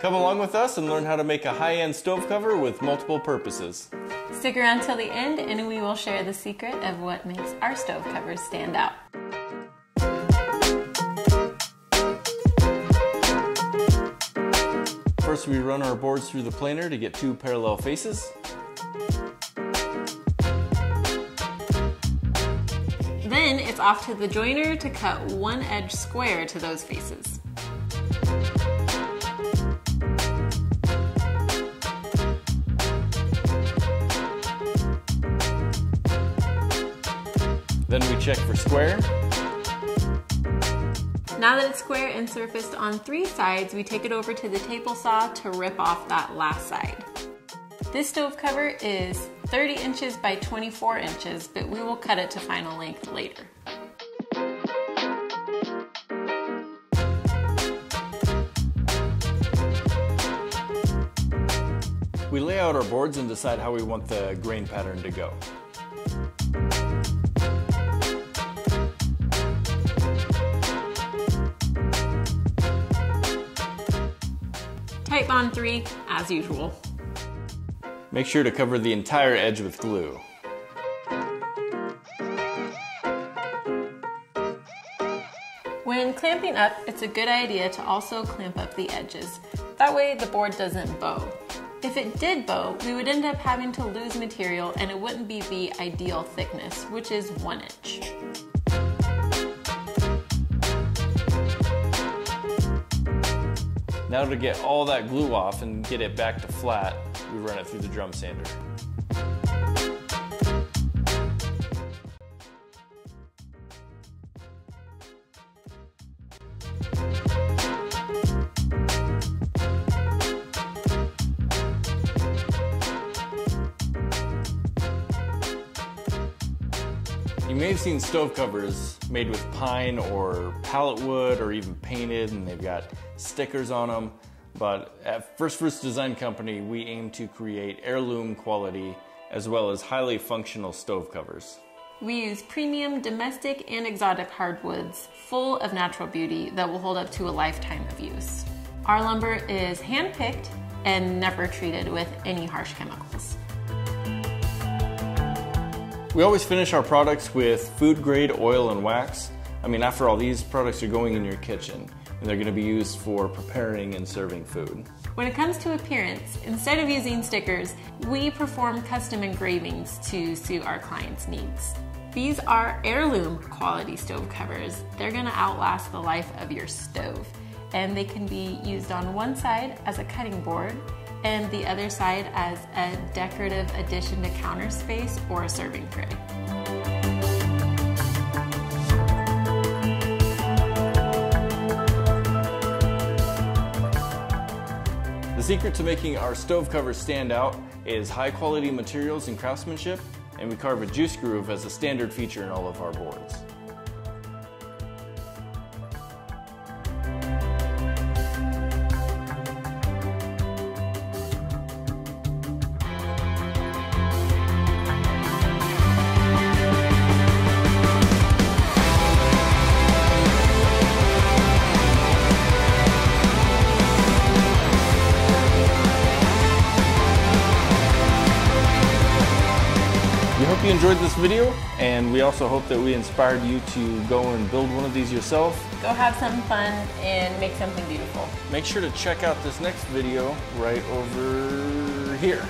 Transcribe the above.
Come along with us and learn how to make a high-end stove cover with multiple purposes. Stick around till the end and we will share the secret of what makes our stove covers stand out. First we run our boards through the planer to get two parallel faces. Then it's off to the jointer to cut one edge square to those faces. Then we check for square. Now that it's square and surfaced on three sides, we take it over to the table saw to rip off that last side. This stove cover is 30 inches by 24 inches, but we will cut it to final length later. We lay out our boards and decide how we want the grain pattern to go. Titebond 3, as usual. Make sure to cover the entire edge with glue. When clamping up, it's a good idea to also clamp up the edges. That way the board doesn't bow. If it did bow, we would end up having to lose material and it wouldn't be the ideal thickness, which is one inch. Now to get all that glue off and get it back to flat, we run it through the drum sander. You may have seen stove covers made with pine or pallet wood or even painted and they've got stickers on them. But at First Fruits Design Company, we aim to create heirloom quality as well as highly functional stove covers. We use premium domestic and exotic hardwoods full of natural beauty that will hold up to a lifetime of use. Our lumber is hand-picked and never treated with any harsh chemicals. We always finish our products with food grade oil and wax. I mean, after all, these products are going in your kitchen and they're going to be used for preparing and serving food. When it comes to appearance, instead of using stickers, we perform custom engravings to suit our clients' needs. These are heirloom quality stove covers. They're gonna outlast the life of your stove. And they can be used on one side as a cutting board and the other side as a decorative addition to counter space or a serving tray. The secret to making our stove covers stand out is high quality materials and craftsmanship, and we carve a juice groove as a standard feature in all of our boards. Hope you enjoyed this video, and we also hope that we inspired you to go and build one of these yourself. Go have some fun and make something beautiful. Make sure to check out this next video right over here.